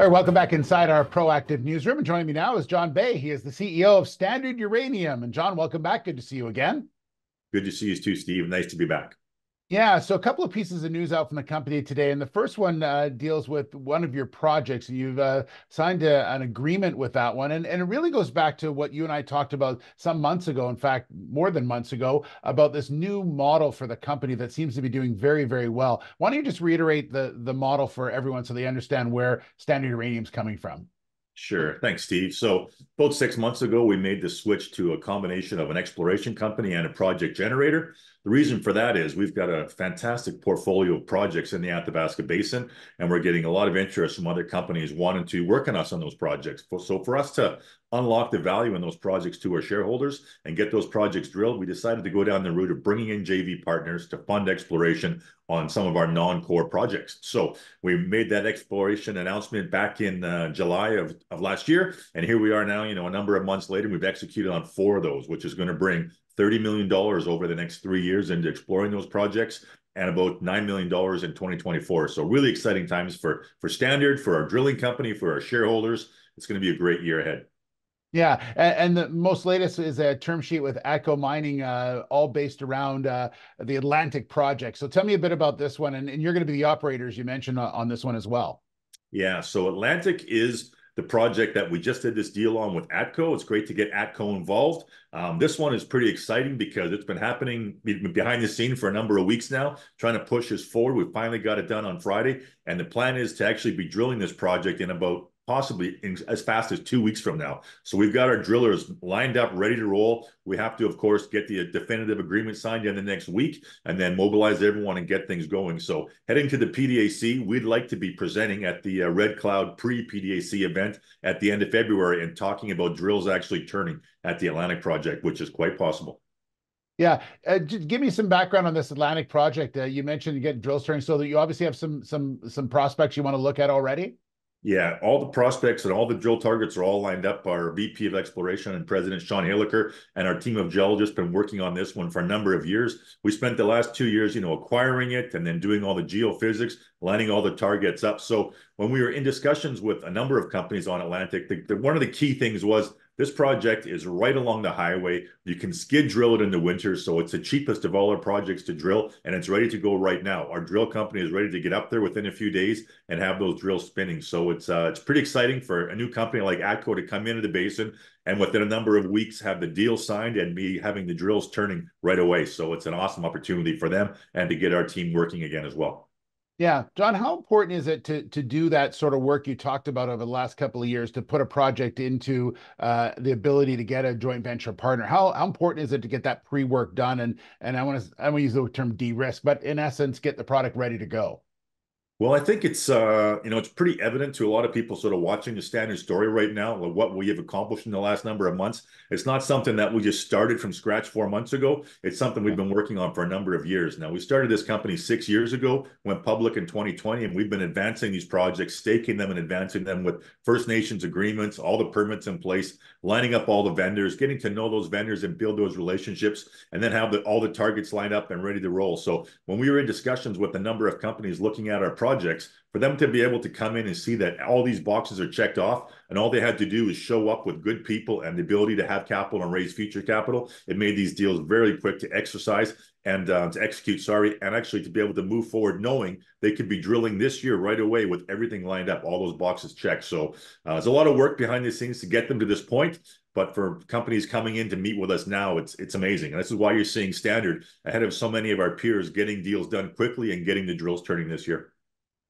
All right, welcome back inside our proactive newsroom. And joining me now is Jon Bey. He is the CEO of Standard Uranium. And Jon, welcome back. Good to see you again. Good to see you too, Steve. Nice to be back. Yeah, so a couple of pieces of news out from the company today, and the first one uh, deals with one of your projects. You've uh, signed a, an agreement with that one, and, and it really goes back to what you and I talked about some months ago. In fact, more than months ago, about this new model for the company that seems to be doing very, very well. Why don't you just reiterate the the model for everyone so they understand where Standard Uranium's coming from? Sure. Thanks, Steve. So, about six months ago, we made the switch to a combination of an exploration company and a project generator. The reason for that is we've got a fantastic portfolio of projects in the Athabasca Basin, and we're getting a lot of interest from other companies wanting to work on us on those projects. So, for us to unlock the value in those projects to our shareholders and get those projects drilled, we decided to go down the route of bringing in JV partners to fund exploration on some of our non-core projects. So we made that exploration announcement back in uh, July of, of last year, and here we are now, you know, a number of months later, we've executed on four of those, which is going to bring $30 million over the next three years into exploring those projects and about $9 million in 2024. So really exciting times for, for Standard, for our drilling company, for our shareholders. It's going to be a great year ahead. Yeah, and, and, the most latest is a term sheet with ATCO Mining, uh, all based around uh, the Atlantic project. So tell me a bit about this one, and, and you're going to be the operators you mentioned on, on this one as well. Yeah, so Atlantic is the project that we just did this deal on with ATCO. It's great to get ATCO involved. Um, this one is pretty exciting because it's been happening behind the scene for a number of weeks now, trying to push this forward. We finally got it done on Friday, and the plan is to actually be drilling this project in about possibly in, as fast as two weeks from now. So we've got our drillers lined up, ready to roll. We have to, of course, get the definitive agreement signed in the next week and then mobilize everyone and get things going. So heading to the PDAC, we'd like to be presenting at the uh, Red Cloud pre-PDAC event at the end of February and talking about drills actually turning at the Atlantic project, which is quite possible. Yeah, uh, give me some background on this Atlantic project. Uh, you mentioned you get drills turning, so that you obviously have some some some prospects you want to look at already. Yeah, all the prospects and all the drill targets are all lined up. Our VP of Exploration and President Sean Hillacre and our team of geologists been working on this one for a number of years. We spent the last two years, you know, acquiring it and then doing all the geophysics, lining all the targets up. So when we were in discussions with a number of companies on Atlantic, the, the, one of the key things was this project is right along the highway. You can skid drill it in the winter, so it's the cheapest of all our projects to drill, and it's ready to go right now. Our drill company is ready to get up there within a few days and have those drills spinning. So it's uh, it's pretty exciting for a new company like ATCO to come into the basin and within a number of weeks have the deal signed and be having the drills turning right away. So it's an awesome opportunity for them and to get our team working again as well. Yeah, Jon, how important is it to to do that sort of work you talked about over the last couple of years to put a project into uh, the ability to get a joint venture partner? How how important is it to get that pre work done and and I want to I want to use the term de risk, but in essence, get the product ready to go. Well, I think it's uh, you know it's pretty evident to a lot of people sort of watching the standard story right now, what we have accomplished in the last number of months. It's not something that we just started from scratch four months ago. It's something we've been working on for a number of years now. We started this company six years ago, went public in 2020, and we've been advancing these projects, staking them and advancing them with First Nations agreements, all the permits in place, lining up all the vendors, getting to know those vendors and build those relationships, and then have the, all the targets lined up and ready to roll. So when we were in discussions with a number of companies looking at our project projects for them to be able to come in and see that all these boxes are checked off and all they had to do is show up with good people and the ability to have capital and raise future capital it made these deals very quick to exercise and uh, to execute sorry and actually to be able to move forward knowing they could be drilling this year right away with everything lined up all those boxes checked so uh, there's a lot of work behind the scenes to get them to this point but for companies coming in to meet with us now, it's it's amazing. And this is why you're seeing Standard ahead of so many of our peers getting deals done quickly and getting the drills turning this year.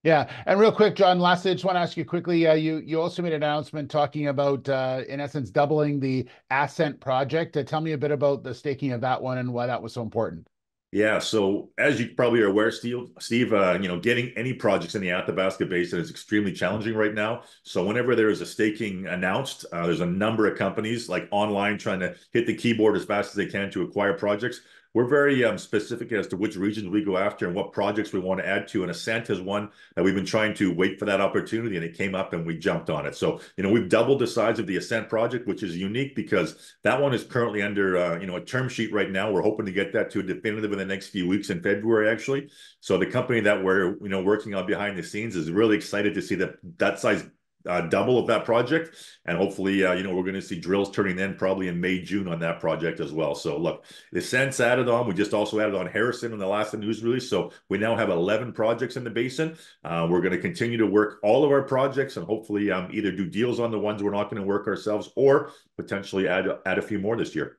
Yeah, and real quick, Jon. Lastly, I just want to ask you quickly. Uh, you you also made an announcement talking about, uh, in essence, doubling the Ascent project. Uh, tell me a bit about the staking of that one and why that was so important. Yeah, so as you probably are aware, Steve, Steve, uh, you know, getting any projects in the Athabasca Basin is extremely challenging right now. So whenever there is a staking announced, uh, there's a number of companies like online trying to hit the keyboard as fast as they can to acquire projects we're very um, specific as to which regions we go after and what projects we want to add to. And Ascent is one that we've been trying to wait for that opportunity, and it came up and we jumped on it. So, you know, we've doubled the size of the Ascent project, which is unique because that one is currently under, uh, you know, a term sheet right now. We're hoping to get that to a definitive in the next few weeks in February, actually. So the company that we're, you know, working on behind the scenes is really excited to see that that size uh, double of that project. And hopefully, uh, you know, we're going to see drills turning in probably in May, June on that project as well. So look, the Ascent added on. We just also added on Harrison in the last news release. So we now have 11 projects in the basin. Uh, we're going to continue to work all of our projects and hopefully um, either do deals on the ones we're not going to work ourselves or potentially add, add a few more this year.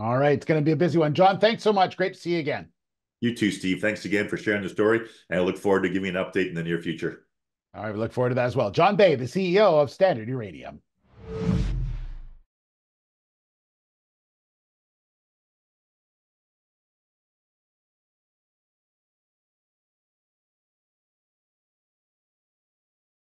All right. It's going to be a busy one. Jon, thanks so much. Great to see you again. You too, Steve. Thanks again for sharing the story. And I look forward to giving an update in the near future. All right, we look forward to that as well. Jon Bey, the CEO of Standard Uranium.